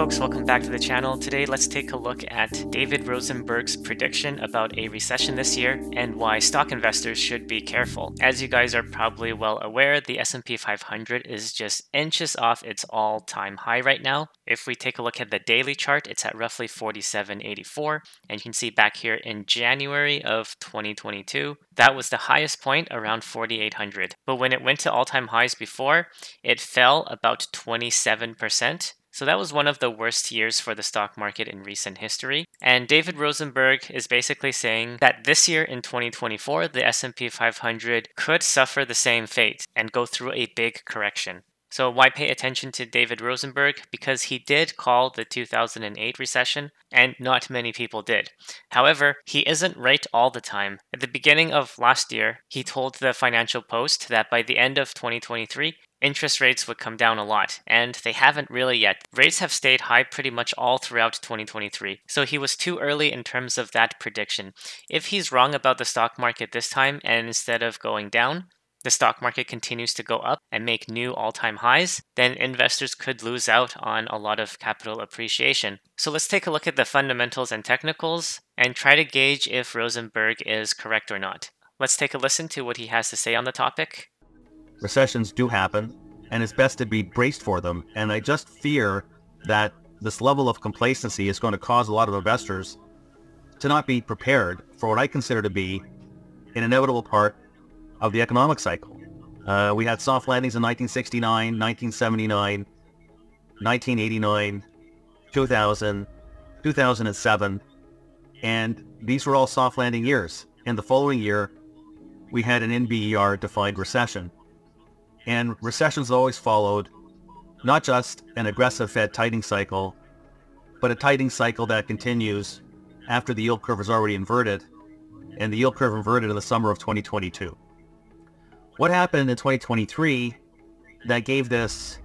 folks, welcome back to the channel. Today, let's take a look at David Rosenberg's prediction about a recession this year and why stock investors should be careful. As you guys are probably well aware, the S&P 500 is just inches off its all-time high right now. If we take a look at the daily chart, it's at roughly 4784, and you can see back here in January of 2022, that was the highest point around 4800. But when it went to all-time highs before, it fell about 27%. So that was one of the worst years for the stock market in recent history. And David Rosenberg is basically saying that this year in 2024, the S&P 500 could suffer the same fate and go through a big correction. So, why pay attention to David Rosenberg? Because he did call the 2008 recession, and not many people did. However, he isn't right all the time. At the beginning of last year, he told the Financial Post that by the end of 2023, interest rates would come down a lot, and they haven't really yet. Rates have stayed high pretty much all throughout 2023, so he was too early in terms of that prediction. If he's wrong about the stock market this time, and instead of going down, the stock market continues to go up and make new all time highs, then investors could lose out on a lot of capital appreciation. So let's take a look at the fundamentals and technicals and try to gauge if Rosenberg is correct or not. Let's take a listen to what he has to say on the topic recessions do happen, and it's best to be braced for them. And I just fear that this level of complacency is going to cause a lot of investors to not be prepared for what I consider to be an inevitable part of the economic cycle. Uh, we had soft landings in 1969, 1979, 1989, 2000, 2007, and these were all soft landing years. And the following year, we had an NBER-defined recession. And recessions always followed not just an aggressive Fed tightening cycle, but a tightening cycle that continues after the yield curve is already inverted, and the yield curve inverted in the summer of 2022. What happened in 2023 that gave this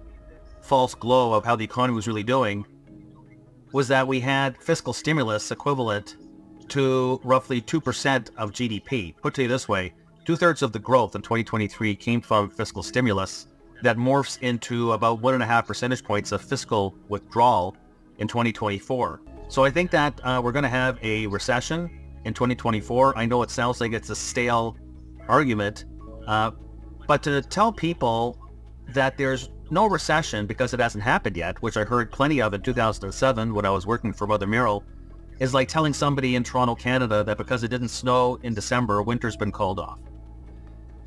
false glow of how the economy was really doing was that we had fiscal stimulus equivalent to roughly 2% of GDP. Put to you this way, Two-thirds of the growth in 2023 came from fiscal stimulus that morphs into about one and a half percentage points of fiscal withdrawal in 2024. So I think that uh, we're going to have a recession in 2024. I know it sounds like it's a stale argument, uh, but to tell people that there's no recession because it hasn't happened yet, which I heard plenty of in 2007 when I was working for Mother Merrill, is like telling somebody in Toronto, Canada that because it didn't snow in December, winter's been called off.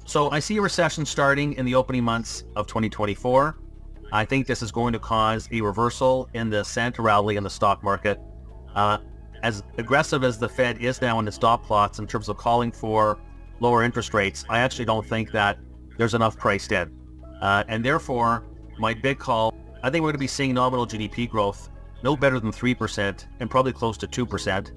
So I see a recession starting in the opening months of 2024. I think this is going to cause a reversal in the Santa rally in the stock market. Uh, as aggressive as the Fed is now in its dot plots in terms of calling for lower interest rates, I actually don't think that there's enough priced in. Uh, and therefore, my big call, I think we're going to be seeing nominal GDP growth no better than 3% and probably close to 2%.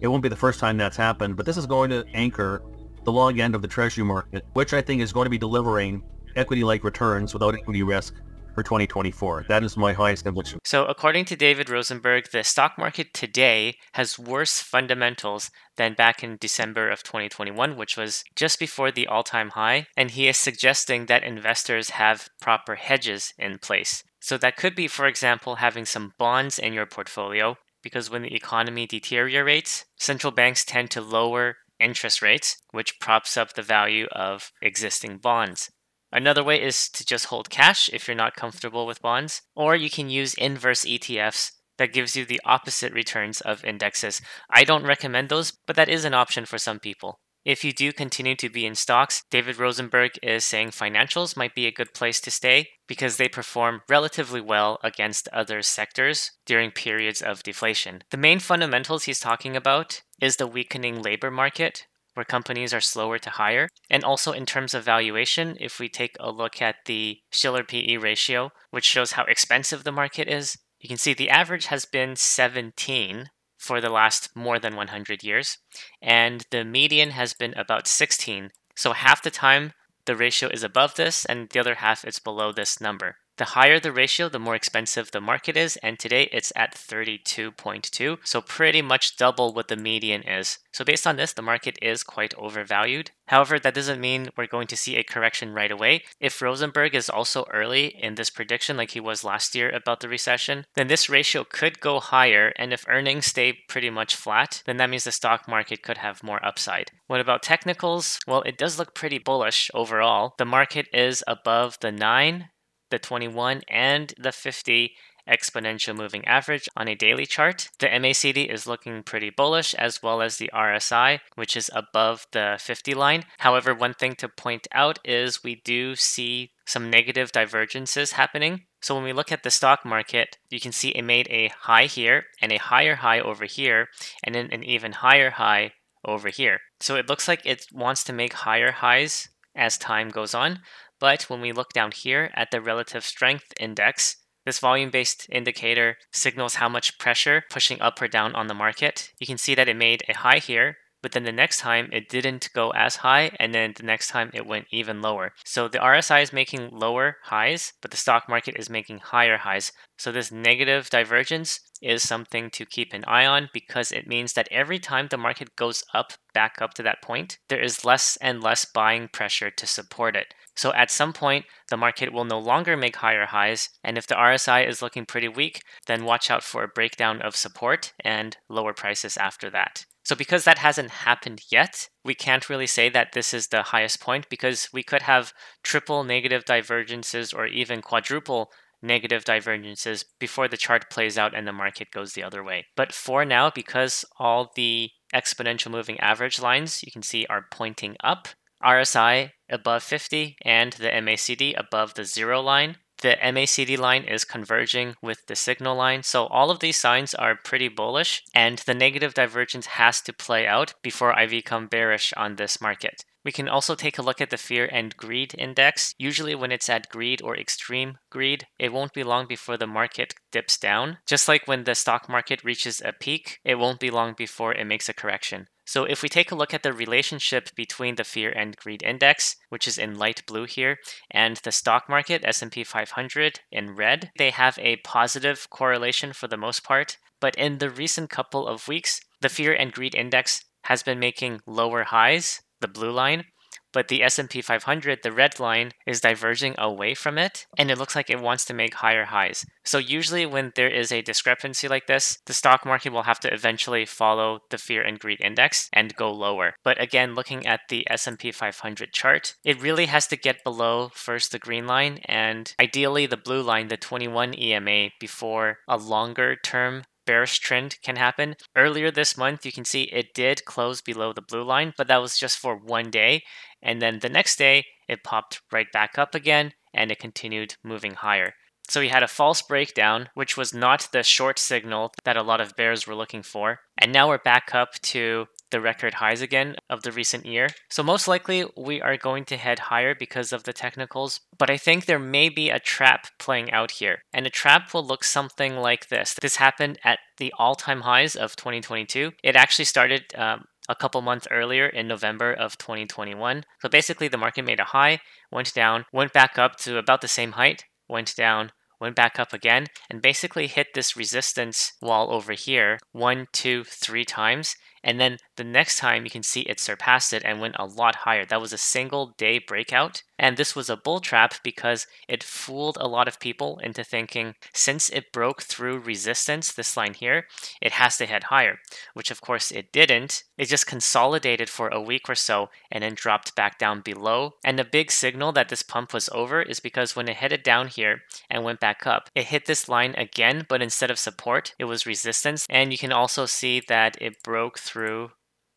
It won't be the first time that's happened, but this is going to anchor the long end of the treasury market, which I think is going to be delivering equity-like returns without equity risk for 2024. That is my highest conviction. So, according to David Rosenberg, the stock market today has worse fundamentals than back in December of 2021, which was just before the all time high. And he is suggesting that investors have proper hedges in place. So, that could be, for example, having some bonds in your portfolio. Because when the economy deteriorates, central banks tend to lower interest rates, which props up the value of existing bonds. Another way is to just hold cash if you're not comfortable with bonds, or you can use inverse ETFs that gives you the opposite returns of indexes. I don't recommend those, but that is an option for some people. If you do continue to be in stocks, David Rosenberg is saying financials might be a good place to stay because they perform relatively well against other sectors during periods of deflation. The main fundamentals he's talking about is the weakening labor market, where companies are slower to hire. And also in terms of valuation, if we take a look at the Shiller PE ratio, which shows how expensive the market is, you can see the average has been 17 for the last more than 100 years, and the median has been about 16. So half the time the ratio is above this, and the other half is below this number. The higher the ratio, the more expensive the market is, and today it's at 32.2, so pretty much double what the median is. So based on this, the market is quite overvalued. However, that doesn't mean we're going to see a correction right away. If Rosenberg is also early in this prediction, like he was last year about the recession, then this ratio could go higher, and if earnings stay pretty much flat, then that means the stock market could have more upside. What about technicals? Well, it does look pretty bullish overall. The market is above the 9 the 21 and the 50 exponential moving average on a daily chart. The MACD is looking pretty bullish as well as the RSI, which is above the 50 line. However, one thing to point out is we do see some negative divergences happening. So when we look at the stock market, you can see it made a high here and a higher high over here and then an even higher high over here. So it looks like it wants to make higher highs as time goes on. But when we look down here at the relative strength index, this volume-based indicator signals how much pressure pushing up or down on the market. You can see that it made a high here, but then the next time it didn't go as high, and then the next time it went even lower. So the RSI is making lower highs, but the stock market is making higher highs. So this negative divergence is something to keep an eye on because it means that every time the market goes up back up to that point, there is less and less buying pressure to support it. So at some point, the market will no longer make higher highs, and if the RSI is looking pretty weak, then watch out for a breakdown of support and lower prices after that. So because that hasn't happened yet, we can't really say that this is the highest point because we could have triple negative divergences or even quadruple negative divergences before the chart plays out and the market goes the other way. But for now, because all the exponential moving average lines you can see are pointing up, RSI above 50 and the MACD above the zero line. The MACD line is converging with the signal line. So all of these signs are pretty bullish and the negative divergence has to play out before I become bearish on this market. We can also take a look at the fear and greed index. Usually when it's at greed or extreme greed, it won't be long before the market dips down. Just like when the stock market reaches a peak, it won't be long before it makes a correction. So if we take a look at the relationship between the fear and greed index, which is in light blue here, and the stock market S&P 500 in red, they have a positive correlation for the most part, but in the recent couple of weeks, the fear and greed index has been making lower highs the blue line, but the S&P 500, the red line, is diverging away from it, and it looks like it wants to make higher highs. So usually when there is a discrepancy like this, the stock market will have to eventually follow the fear and greed index and go lower. But again, looking at the S&P 500 chart, it really has to get below first the green line and ideally the blue line, the 21 EMA, before a longer term bearish trend can happen. Earlier this month, you can see it did close below the blue line, but that was just for one day. And then the next day, it popped right back up again and it continued moving higher. So we had a false breakdown, which was not the short signal that a lot of bears were looking for. And now we're back up to the record highs again of the recent year. So most likely we are going to head higher because of the technicals, but I think there may be a trap playing out here. And a trap will look something like this. This happened at the all-time highs of 2022. It actually started um, a couple months earlier in November of 2021. So basically the market made a high, went down, went back up to about the same height, went down, went back up again, and basically hit this resistance wall over here one, two, three times. And then the next time you can see it surpassed it and went a lot higher. That was a single day breakout. And this was a bull trap because it fooled a lot of people into thinking since it broke through resistance, this line here, it has to head higher, which of course it didn't. It just consolidated for a week or so and then dropped back down below. And the big signal that this pump was over is because when it headed down here and went back up, it hit this line again, but instead of support, it was resistance. And you can also see that it broke through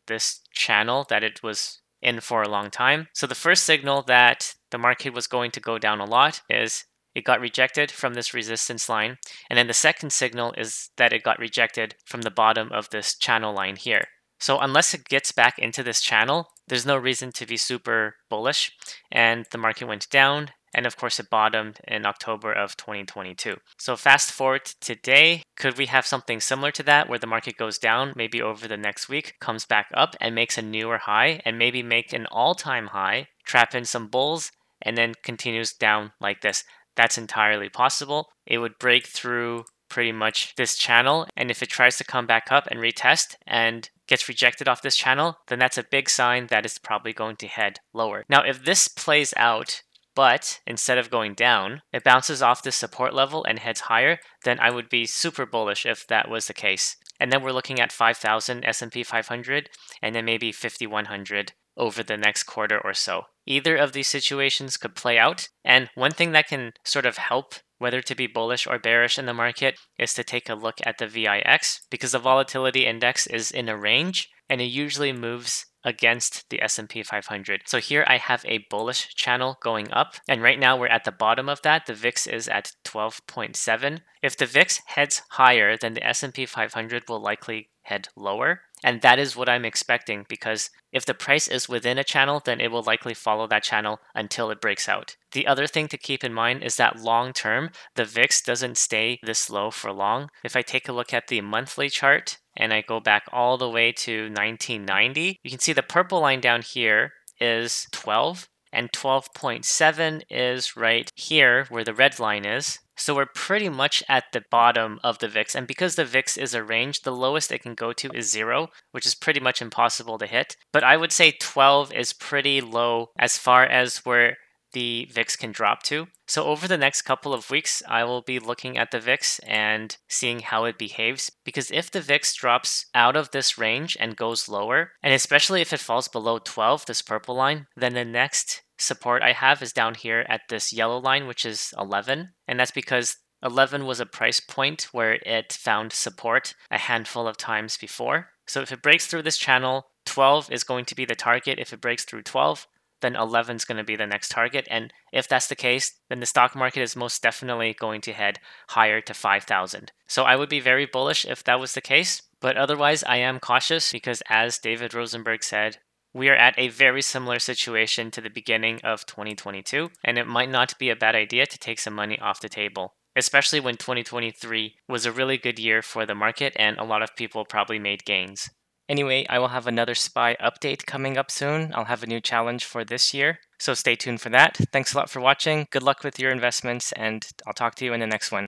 this channel that it was in for a long time. So the first signal that the market was going to go down a lot is it got rejected from this resistance line. And then the second signal is that it got rejected from the bottom of this channel line here. So unless it gets back into this channel, there's no reason to be super bullish. And the market went down and of course it bottomed in October of 2022. So fast forward to today, could we have something similar to that where the market goes down maybe over the next week, comes back up and makes a newer high and maybe make an all-time high, trap in some bulls and then continues down like this? That's entirely possible. It would break through pretty much this channel. And if it tries to come back up and retest and gets rejected off this channel, then that's a big sign that it's probably going to head lower. Now, if this plays out, but instead of going down, it bounces off this support level and heads higher, then I would be super bullish if that was the case. And then we're looking at 5,000 S&P 500 and then maybe 5,100 over the next quarter or so. Either of these situations could play out. And one thing that can sort of help whether to be bullish or bearish in the market is to take a look at the VIX because the volatility index is in a range and it usually moves against the S&P 500. So here I have a bullish channel going up and right now we're at the bottom of that. The VIX is at 12.7. If the VIX heads higher, then the S&P 500 will likely head lower. And that is what I'm expecting because if the price is within a channel, then it will likely follow that channel until it breaks out. The other thing to keep in mind is that long term, the VIX doesn't stay this low for long. If I take a look at the monthly chart and I go back all the way to 1990, you can see the purple line down here is 12 and 12.7 is right here where the red line is. So we're pretty much at the bottom of the VIX. And because the VIX is a range, the lowest it can go to is zero, which is pretty much impossible to hit. But I would say 12 is pretty low as far as where the VIX can drop to. So over the next couple of weeks, I will be looking at the VIX and seeing how it behaves. Because if the VIX drops out of this range and goes lower, and especially if it falls below 12, this purple line, then the next support I have is down here at this yellow line, which is 11. And that's because 11 was a price point where it found support a handful of times before. So if it breaks through this channel, 12 is going to be the target. If it breaks through 12, then 11 is going to be the next target. And if that's the case, then the stock market is most definitely going to head higher to 5,000. So I would be very bullish if that was the case. But otherwise, I am cautious because, as David Rosenberg said, we are at a very similar situation to the beginning of 2022, and it might not be a bad idea to take some money off the table, especially when 2023 was a really good year for the market and a lot of people probably made gains. Anyway, I will have another SPY update coming up soon. I'll have a new challenge for this year, so stay tuned for that. Thanks a lot for watching. Good luck with your investments, and I'll talk to you in the next one.